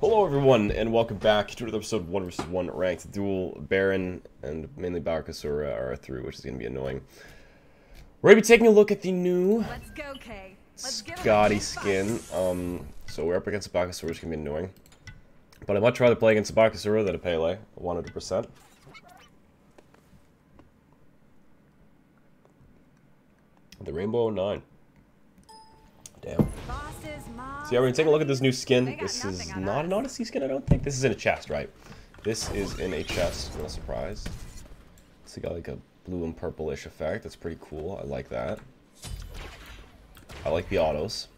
Hello everyone, and welcome back to another episode of 1 vs 1 Ranked Duel. Baron and mainly Bakasura are through, which is going to be annoying. We're going to be taking a look at the new Let's go, Kay. Let's give it a Skadi skin. Um, so we're up against Bakasura, which is going to be annoying. But I'd much rather play against Bakasura than a Pele, 100%. The Rainbow 9. Damn. So yeah, we're gonna take a look at this new skin. This is not an. Odyssey skin, I don't think. This is in a chest, right? This is in a chest, no surprise. It's got like a blue and purplish effect. That's pretty cool. I like that. I like the autos.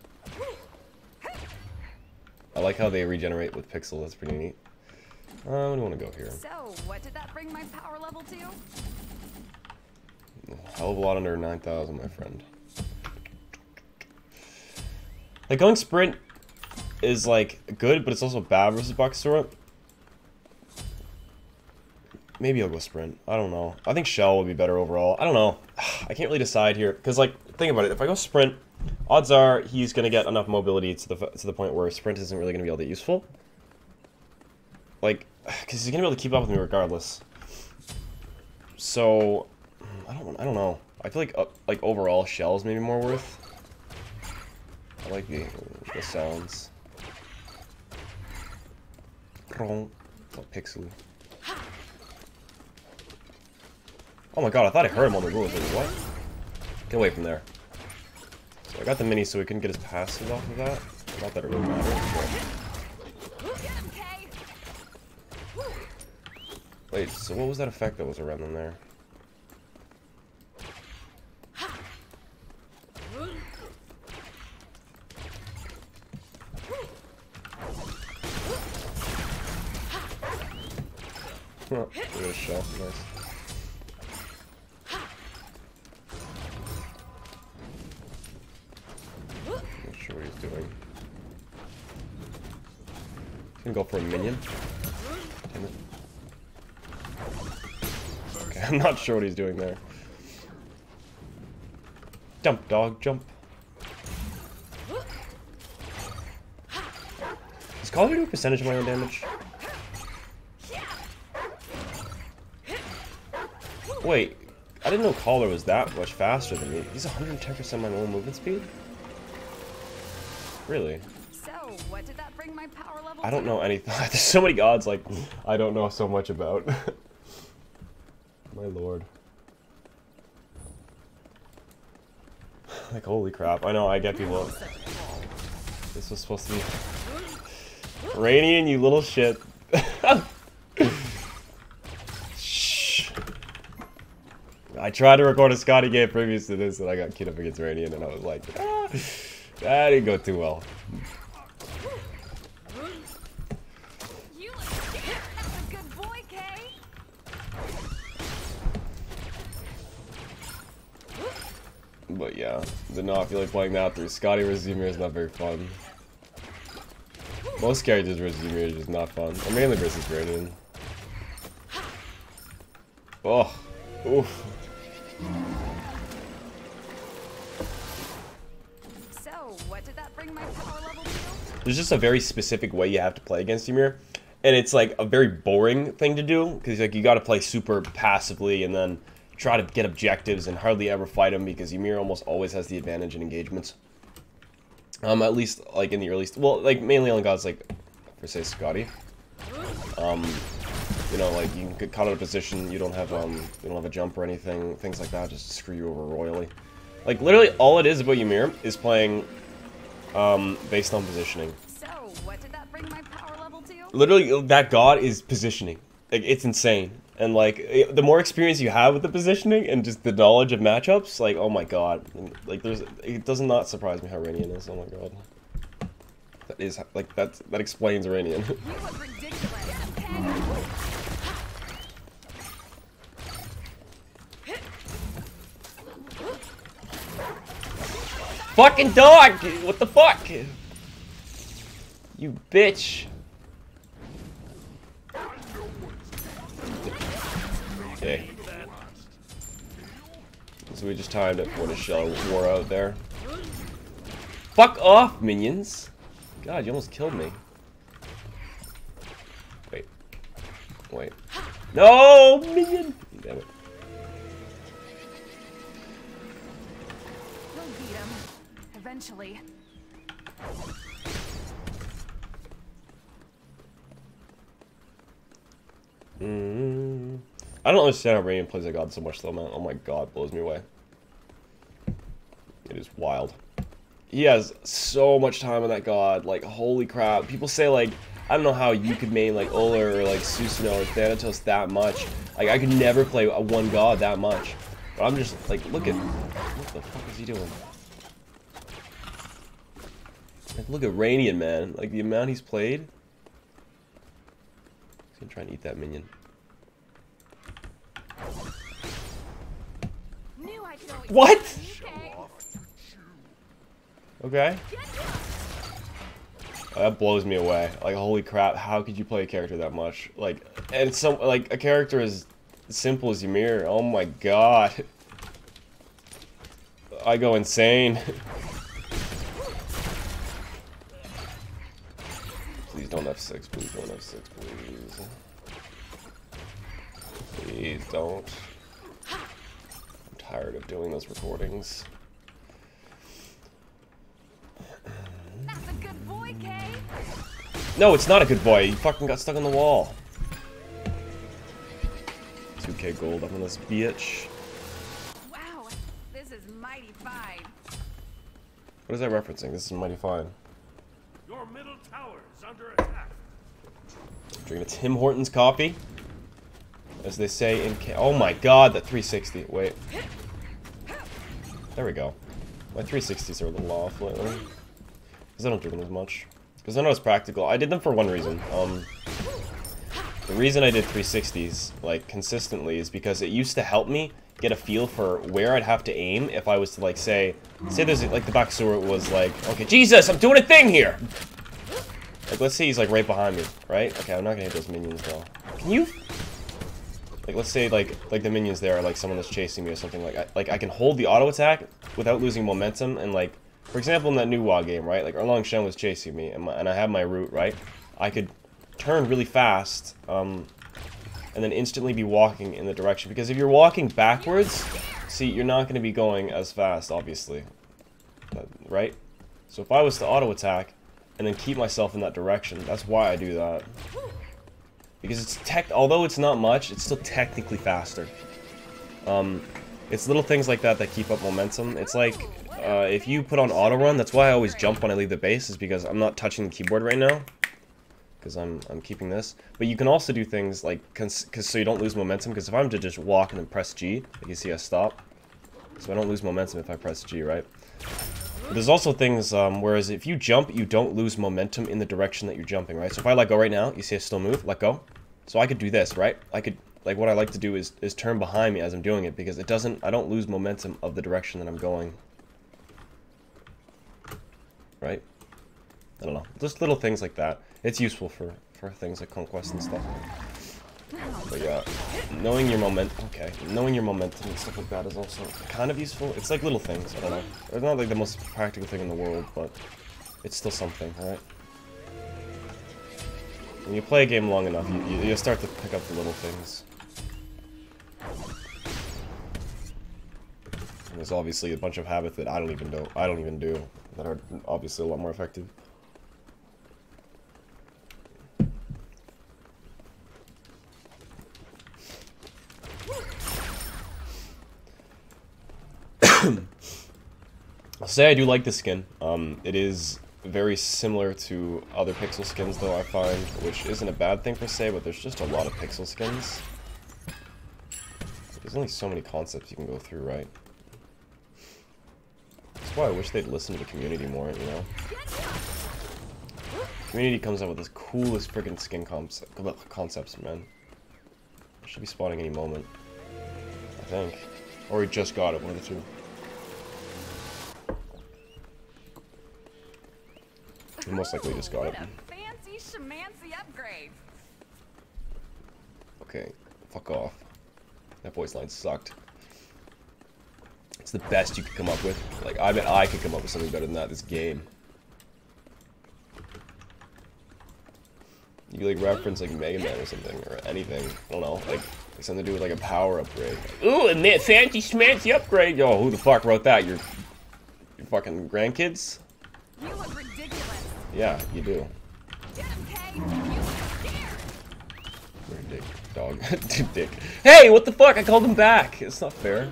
I like how they regenerate with pixel. That's pretty neat. I don't want to go here. So, what did that bring my power level to? Hell of a lot under 9,000, my friend. Like, going sprint is, like, good, but it's also bad versus Bakasura. Maybe I'll go sprint. I don't know. I think Shell will be better overall. I don't know. I can't really decide here. Because, like, think about it. If I go sprint, odds are he's going to get enough mobility to the, to the point where sprint isn't really going to be all that useful. Like, because he's going to be able to keep up with me regardless. So, I don't. I don't know. I feel like uh, like overall shells maybe more worth. I like the the sounds. Prong. Oh, pixel. Oh my god! I thought I heard him on the roof. Like, what? Get away from there. So I got the mini, so we couldn't get his passes off of that. Not that it really matters. Wait. So what was that effect that was around them there? I'm not sure what he's doing there. Jump, dog, jump. Does Kaldr do a percentage of my own damage? Wait, I didn't know Kaldr was that much faster than me. He's 110% my normal movement speed? Really? So, what did that bring my power level I don't know anything. There's so many gods like I don't know so much about. my lord. Like holy crap. I know I get people. This was supposed to be Rainian, you little shit. Shh. I tried to record a Skadi game previous to this and I got kid up against Rainian and I was like, ah, that didn't go too well. Did not feel like playing that through. Skadi versus Ymir is not very fun. Most characters versus Ymir is just not fun. Or mainly versus Radiant. Oh, oof. So, what did that bring my power level to? There's just a very specific way you have to play against Ymir. And it's like a very boring thing to do. Because like you gotta play super passively and then try to get objectives and hardly ever fight him because Ymir almost always has the advantage in engagements. Um, at least like in the early, well, like mainly on gods like, for say Skadi. Um, you know, like you can get caught in a position, you don't have um, you don't have a jump or anything, things like that, just screw you over royally. Like literally, all it is about Ymir is playing, um, based on positioning. So, what did that bring my power level to? Literally, that god is positioning. Like it's insane. And like eh, the more experience you have with the positioning and just the knowledge of matchups, like oh my god, And, like there's it does not surprise me how Rainian is. Oh my god, that is like that that explains Rainian. You look ridiculous. Get him, Kay. Fucking dog! What the fuck? You bitch. So we just timed it for the shell war out there. Fuck off, minions! God, you almost killed me. Wait. Wait. No, minion! Damn it. Beat him. Eventually. I don't understand how Radiant plays a god so much though, man. Oh my god, blows me away. It is wild. He has so much time on that god, like holy crap. People say like, I don't know how you could main like Ullr or like Susanoo or Thanatos that much. Like I could never play a one god that much. But I'm just like, look at, what the fuck is he doing? Like, look at Radiant, man. Like the amount he's played. He's gonna try and eat that minion. What? Okay. Okay. That blows me away. Like, holy crap, how could you play a character that much? Like, and it's so, like, a character as simple as Ymir. Oh my god. I go insane. Please don't F6, please don't F6, please. Please don't. I'm tired of doing those recordings. That's a good boy, No, it's not a good boy. He fucking got stuck on the wall. 2k gold up on this bitch. Wow, this is mighty fine. What is that referencing? This is mighty fine. Your middle tower is under attack. Drinking a Tim Hortons coffee. As they say in K- Oh my god, that 360. Wait. There we go. My 360s are a little off lately. Because I don't do them as much. Because I know it's practical. I did them for one reason. Um, the reason I did 360s, like, consistently is because it used to help me get a feel for where I'd have to aim if I was to, like, say... Say there's, like, the back sewer was like, okay, Jesus, I'm doing a thing here! Like, let's say he's, like, right behind me, right? Okay, I'm not gonna hit those minions, though. Can you... Like, let's say, like, like the minions there are, like, someone that's chasing me or something. Like, I, like, I can hold the auto attack without losing momentum, and, like, for example, in that new WoW game, right? Like, Erlang Shen was chasing me, and, my, and I have my route, right? I could turn really fast, um, and then instantly be walking in the direction. Because if you're walking backwards, see, you're not going to be going as fast, obviously. That- right? So if I was to auto attack, and then keep myself in that direction, that's why I do that. Because it's tech, although it's not much, it's still technically faster. Um, it's little things like that that keep up momentum. It's like, uh, if you put on auto run, that's why I always jump when I leave the base, is because I'm not touching the keyboard right now. Because I'm, I'm keeping this. But you can also do things like, cause, cause so you don't lose momentum, because if I'm to just walk and then press G, like you see I stop. So I don't lose momentum if I press G, right? There's also things, um, whereas if you jump, you don't lose momentum in the direction that you're jumping, right? So if I let go right now, you see I still move, let go. So I could do this, right? I could, like what I like to do is, is turn behind me as I'm doing it, because it doesn't, I don't lose momentum of the direction that I'm going. Right? I don't know. Just little things like that. It's useful for, for things like Conquest and stuff. But yeah, knowing your moment, okay, knowing your momentum and stuff like that is also kind of useful. It's like little things, I don't know. It's not like the most practical thing in the world, but it's still something, right? When you play a game long enough, you, you, you start to pick up the little things. And there's obviously a bunch of habits that I don't even know, I don't even do, that are obviously a lot more effective. Say I do like the skin. Um, it is very similar to other pixel skins, though, I find, which isn't a bad thing per se, but there's just a lot of pixel skins. There's only so many concepts you can go through, right? That's why I wish they'd listen to the community more, you know? Community comes out with the coolest freaking skin concepts, man. Should be spawning any moment. I think. Or we just got it, one of the two. We most likely just got it. Fancy shamancy upgrade. Okay, fuck off. That voice line sucked. It's the best you could come up with. Like, I bet I could come up with something better than that this game. You like reference like Mega Man or something or anything. I don't know, like something to do with like a power upgrade. Ooh, and that fancy schmancy upgrade. Yo, who the fuck wrote that? Your your fucking grandkids? You look ridiculous. Yeah, you do. Get him, Kay. You look scared. You're a dick, dog. Dick. Hey, what the fuck? I called him back. It's not fair.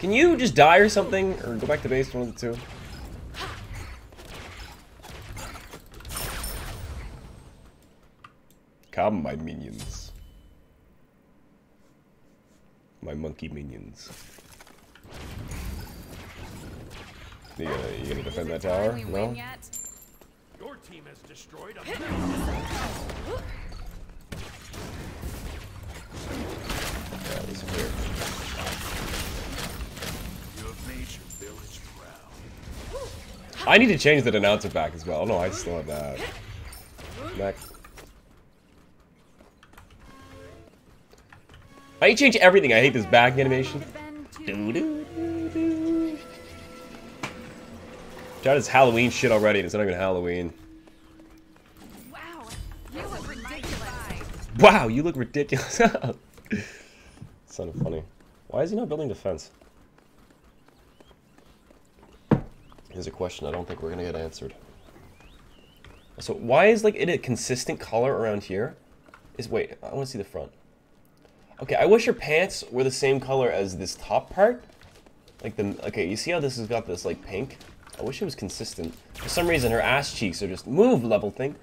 Can you just die or something, or go back to base? One of the two. Come, my minions. My monkey minions. You gonna, you gonna defend that tower? No? yet? Your team has destroyed a middle tower. Yeah, this is weird. You have made your village proud. I need to change that announcer back as well. Oh no, I still have that. Back. I need to change everything. I hate this back animation. Ben, too. Doo doo doo doo. Tried his Halloween shit already, and it's not even Halloween. Wow. You look ridiculous. Wow, you look ridiculous. Sounded funny. Why is he not building defense? Here's a question I don't think we're gonna get answered. So why is like it a consistent color around here? Is wait, I want to see the front. Okay, I wish your pants were the same color as this top part. Like the okay, you see how this has got this like pink? I wish it was consistent. For some reason, her ass cheeks are just move level thing,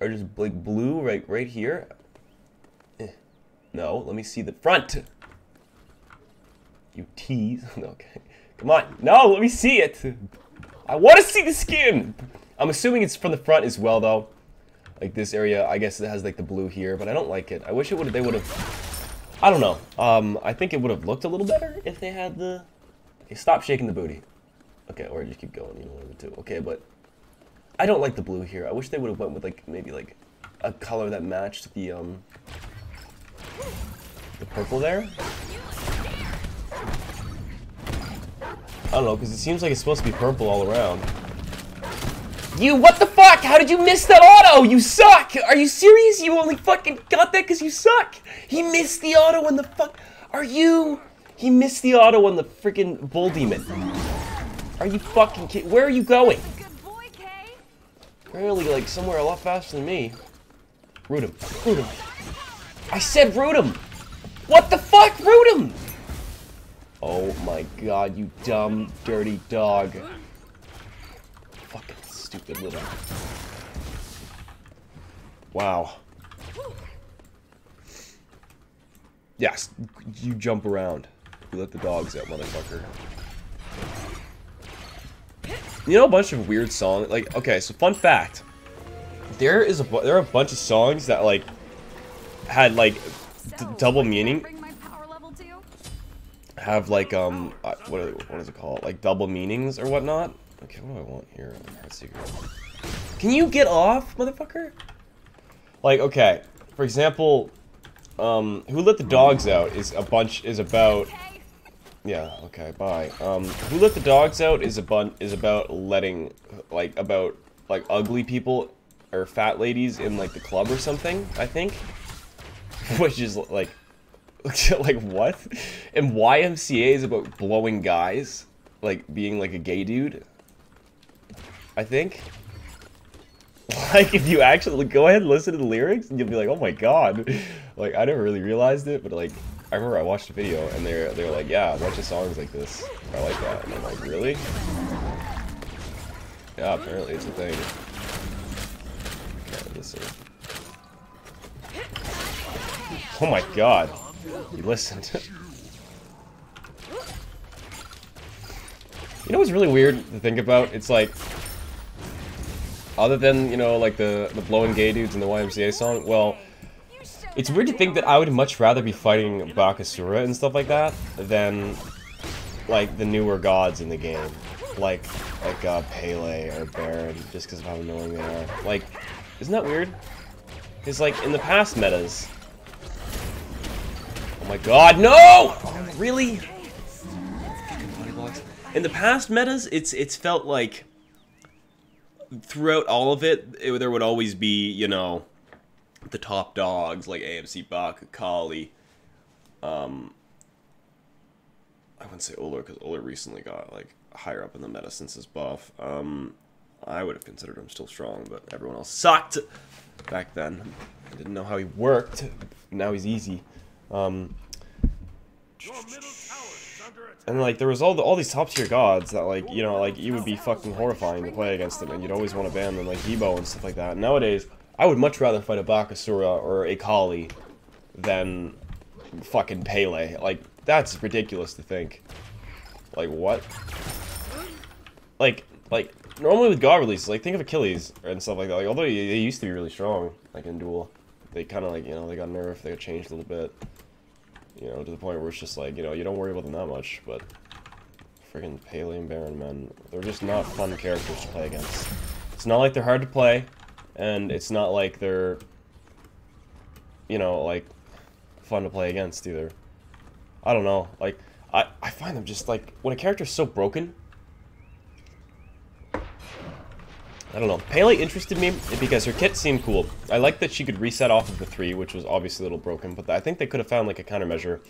are just like blue right right here. Eh. No, let me see the front. You tease. okay, come on. No, let me see it. I want to see the skin. I'm assuming it's from the front as well, though. Like this area, I guess it has like the blue here, but I don't like it. I wish it would. They would have. I don't know. Um, I think it would have looked a little better if they had the. Okay, stop shaking the booty. Okay, or just keep going. You know, one of the two. Okay, but I don't like the blue here. I wish they would have went with like maybe like a color that matched the um the purple there. I don't know, because it seems like it's supposed to be purple all around. You, what the fuck? How did you miss that auto? You suck! Are you serious? You only fucking got that because you suck! He missed the auto on the fuck. Are you? He missed the auto on the freaking bull demon. Are you fucking kidding? Where are you going? Boy, Kay. Like, somewhere a lot faster than me. Root him. Root him. I said root him! What the fuck? Root him! Oh my god, you dumb, dirty dog. Fucking stupid little... Wow. Yes, you jump around. You let the dogs out, motherfucker. You know a bunch of weird songs? Like, okay, so fun fact. There is a there are a bunch of songs that like had like double meaning. Bring my power level to you? Have like um what are- what is it called? Like double meanings or whatnot. Okay, what do I want here? Can you get off, motherfucker? Like okay, for example, um, who let the dogs out is a bunch is about. Yeah, okay, bye. Um, Who Let the Dogs Out is a bun is about letting like about like ugly people or fat ladies in like the club or something, I think. Which is like like what? And YMCA is about blowing guys, like being like a gay dude. I think. Like if you actually go ahead and listen to the lyrics and you'll be like, "Oh my god." Like I never really realized it, but like I remember I watched a video and they're they're like, "Yeah, a bunch of songs like this are like that." And I'm like, "Really?" Yeah, apparently it's a thing. Okay, listen. Oh my god. You listened. you know what's really weird to think about? It's like other than, you know, like the the blowing gay dudes in the YMCA song, well, it's weird to think that I would much rather be fighting Bakasura and stuff like that than like the newer gods in the game, like like uh, Pele or Baron, just because of how annoying they are. Like, isn't that weird? Because like in the past metas. Oh my God, no! Really? In the past metas, it's it's felt like throughout all of it, it there would always be you know the top dogs like AMC Bach, Kali. Um, I wouldn't say Ullr because Ullr recently got like higher up in the medicines buff. Um, I would have considered him still strong, but everyone else sucked back then. I didn't know how he worked. Now he's easy. Um, Your middle tower is under attack. and like there was all the, all these top tier gods that like you know like you would be fucking horrifying to play against them, and you'd always want to ban them like Ebo and stuff like that. Nowadays, I would much rather fight a Bakasura or a Kali than fucking Pele. Like that's ridiculous to think. Like what? Like like normally with god releases, like think of Achilles and stuff like that. Like although they used to be really strong, like in duel, they kind of like you know they got nerfed, they got changed a little bit. You know, to the point where it's just like, you know, you don't worry about them that much, but friggin' Pele and Baron, man, they're just not fun characters to play against. It's not like they're hard to play, and it's not like they're, you know, like, fun to play against either. I don't know, like, I, I find them just, like, when a character's so broken, I don't know. Pele interested me because her kit seemed cool. I like that she could reset off of the 3, which was obviously a little broken, but I think they could have found like a countermeasure.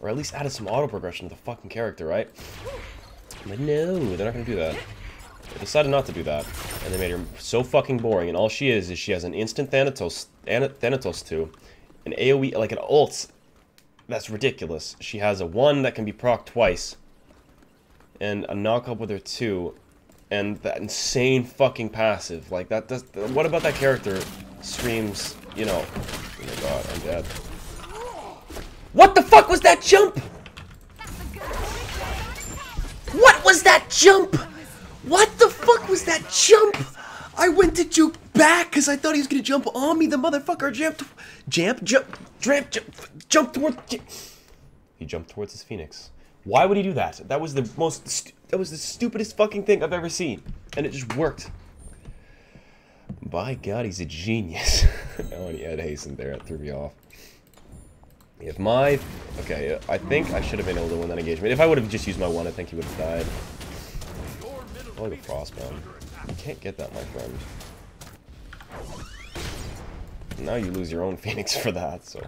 Or at least added some auto progression to the fucking character, right? But no, they're not gonna do that. They decided not to do that. And they made her so fucking boring, and all she is is she has an instant Thanatos Thana- Thanatos 2, an AoE like an ult. That's ridiculous. She has a 1 that can be proc twice. And a knock up with her 2 and that insane fucking passive. Like that does. What about that character screams? You know. Oh my god, I'm dead. What the fuck was that jump? What was that jump? What the fuck was that jump? I went to juke back because I thought he was gonna jump on me. The motherfucker jumped, jump, jump, jump, jump, jump towards. He jumped towards his phoenix. Why would he do that? That was the most. That was the stupidest fucking thing I've ever seen, and it just worked. By God, he's a genius. oh, and he had hasten there. It threw me off. If my... Okay, I think I should have been able to win that engagement. If I would have just used my one, I think he would have died. Oh, the attack. You can't get that, my friend. Now you lose your own phoenix for that, so...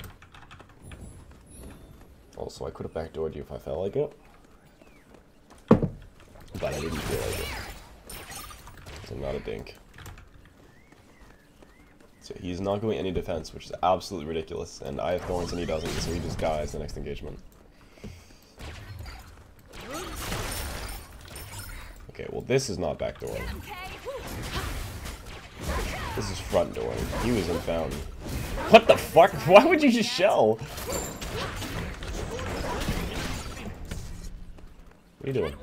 Also, I could have backdoored you if I felt like it. But I didn't feel like it. I'm not a dink. So he's not going any defense, which is absolutely ridiculous. And I have thorns and he doesn't, so he just dies the next engagement. Okay, well this is not backdooring. This is front door. He was in fountain. What the fuck? Why would you just shell? What are you doing?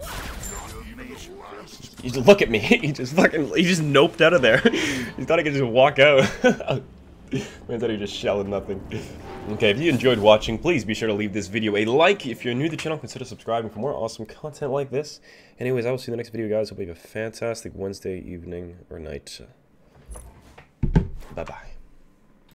You just look at me. He just fucking. He just noped out of there. he thought he could just walk out. Man thought he was just shelling nothing. Okay, if you enjoyed watching, please be sure to leave this video a like. If you're new to the channel, consider subscribing for more awesome content like this. Anyways, I will see you in the next video, guys. Hope you have a fantastic Wednesday evening or night. Bye bye.